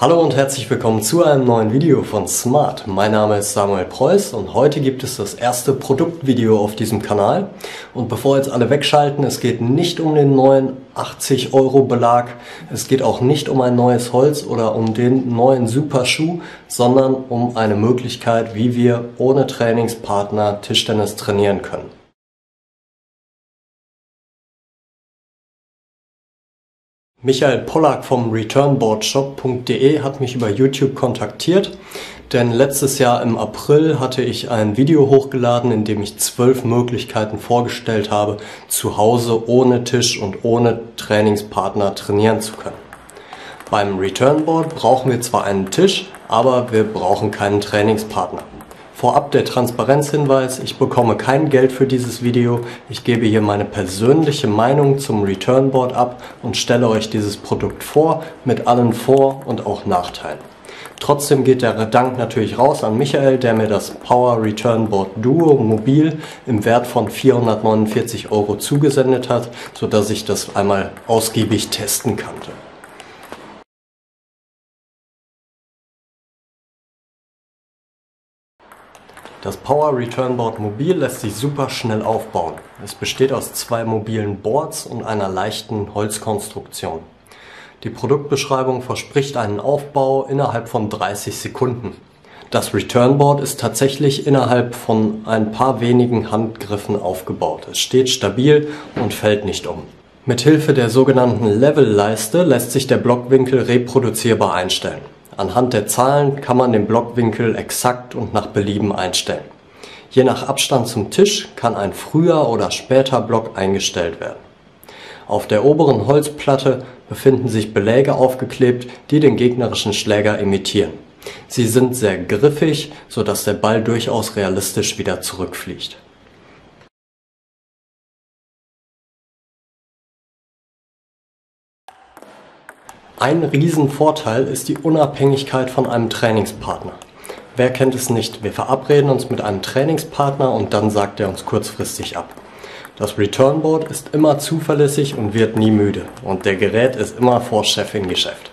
Hallo und herzlich willkommen zu einem neuen Video von Smart. Mein Name ist Samuel Preuß und heute gibt es das erste Produktvideo auf diesem Kanal. Und bevor jetzt alle wegschalten, es geht nicht um den neuen 80 Euro Belag, es geht auch nicht um ein neues Holz oder um den neuen Super Schuh, sondern um eine Möglichkeit, wie wir ohne Trainingspartner Tischtennis trainieren können. Michael Pollack vom returnboardshop.de hat mich über YouTube kontaktiert, denn letztes Jahr im April hatte ich ein Video hochgeladen, in dem ich zwölf Möglichkeiten vorgestellt habe, zu Hause ohne Tisch und ohne Trainingspartner trainieren zu können. Beim Returnboard brauchen wir zwar einen Tisch, aber wir brauchen keinen Trainingspartner. Vorab der Transparenzhinweis, ich bekomme kein Geld für dieses Video. Ich gebe hier meine persönliche Meinung zum Returnboard ab und stelle euch dieses Produkt vor mit allen Vor- und auch Nachteilen. Trotzdem geht der Dank natürlich raus an Michael, der mir das Power Returnboard Duo Mobil im Wert von 449 Euro zugesendet hat, sodass ich das einmal ausgiebig testen konnte. Das Power Return Board Mobil lässt sich super schnell aufbauen. Es besteht aus zwei mobilen Boards und einer leichten Holzkonstruktion. Die Produktbeschreibung verspricht einen Aufbau innerhalb von 30 Sekunden. Das Return Board ist tatsächlich innerhalb von ein paar wenigen Handgriffen aufgebaut. Es steht stabil und fällt nicht um. Mithilfe der sogenannten Level-Leiste lässt sich der Blockwinkel reproduzierbar einstellen. Anhand der Zahlen kann man den Blockwinkel exakt und nach Belieben einstellen. Je nach Abstand zum Tisch kann ein früher oder später Block eingestellt werden. Auf der oberen Holzplatte befinden sich Beläge aufgeklebt, die den gegnerischen Schläger imitieren. Sie sind sehr griffig, sodass der Ball durchaus realistisch wieder zurückfliegt. Ein Riesenvorteil ist die Unabhängigkeit von einem Trainingspartner. Wer kennt es nicht? Wir verabreden uns mit einem Trainingspartner und dann sagt er uns kurzfristig ab. Das Returnboard ist immer zuverlässig und wird nie müde und der Gerät ist immer vor Chef im Geschäft.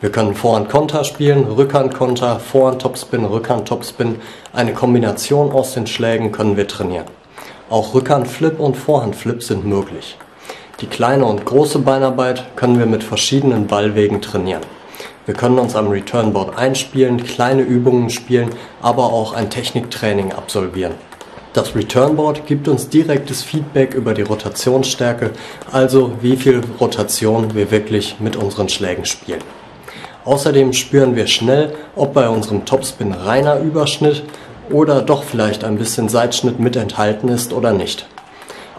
Wir können Vorhand Konter spielen, Rückhand Konter, Vorhand Topspin, Rückhand Topspin. Eine Kombination aus den Schlägen können wir trainieren. Auch Rückhand Flip und Vorhand Flip sind möglich. Die kleine und große Beinarbeit können wir mit verschiedenen Ballwegen trainieren. Wir können uns am Returnboard einspielen, kleine Übungen spielen, aber auch ein Techniktraining absolvieren. Das Returnboard gibt uns direktes Feedback über die Rotationsstärke, also wie viel Rotation wir wirklich mit unseren Schlägen spielen. Außerdem spüren wir schnell, ob bei unserem Topspin reiner Überschnitt oder doch vielleicht ein bisschen Seitschnitt mit enthalten ist oder nicht.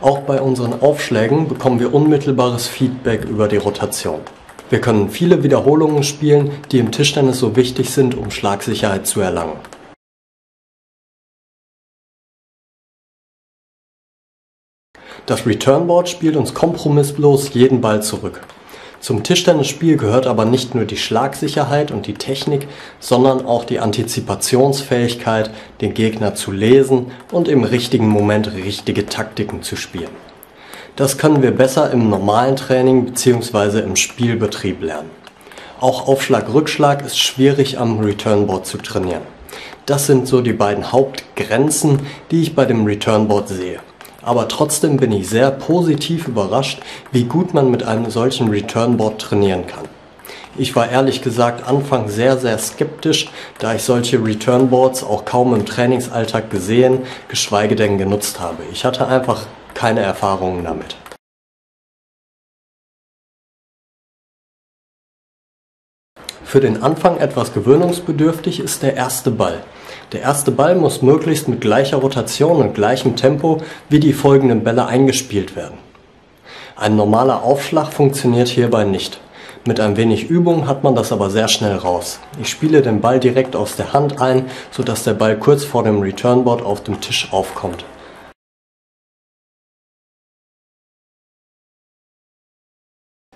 Auch bei unseren Aufschlägen bekommen wir unmittelbares Feedback über die Rotation. Wir können viele Wiederholungen spielen, die im Tischtennis so wichtig sind, um Schlagsicherheit zu erlangen. Das Returnboard spielt uns kompromisslos jeden Ball zurück. Zum Tischtennisspiel gehört aber nicht nur die Schlagsicherheit und die Technik, sondern auch die Antizipationsfähigkeit, den Gegner zu lesen und im richtigen Moment richtige Taktiken zu spielen. Das können wir besser im normalen Training bzw. im Spielbetrieb lernen. Auch Aufschlag-Rückschlag ist schwierig am Returnboard zu trainieren. Das sind so die beiden Hauptgrenzen, die ich bei dem Returnboard sehe aber trotzdem bin ich sehr positiv überrascht, wie gut man mit einem solchen Returnboard trainieren kann. Ich war ehrlich gesagt Anfang sehr, sehr skeptisch, da ich solche Returnboards auch kaum im Trainingsalltag gesehen, geschweige denn genutzt habe. Ich hatte einfach keine Erfahrungen damit. Für den Anfang etwas gewöhnungsbedürftig ist der erste Ball. Der erste Ball muss möglichst mit gleicher Rotation und gleichem Tempo wie die folgenden Bälle eingespielt werden. Ein normaler Aufschlag funktioniert hierbei nicht. Mit ein wenig Übung hat man das aber sehr schnell raus. Ich spiele den Ball direkt aus der Hand ein, sodass der Ball kurz vor dem Returnboard auf dem Tisch aufkommt.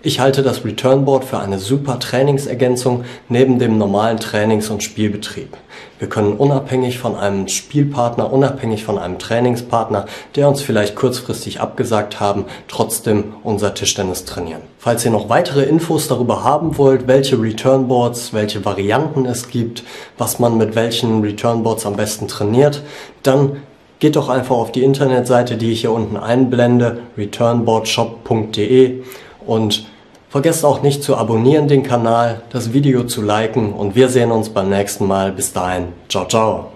Ich halte das Returnboard für eine super Trainingsergänzung neben dem normalen Trainings- und Spielbetrieb. Wir können unabhängig von einem Spielpartner, unabhängig von einem Trainingspartner, der uns vielleicht kurzfristig abgesagt haben, trotzdem unser Tischtennis trainieren. Falls ihr noch weitere Infos darüber haben wollt, welche Returnboards, welche Varianten es gibt, was man mit welchen Returnboards am besten trainiert, dann geht doch einfach auf die Internetseite, die ich hier unten einblende, returnboardshop.de und vergesst auch nicht zu abonnieren den Kanal, das Video zu liken und wir sehen uns beim nächsten Mal. Bis dahin, ciao ciao.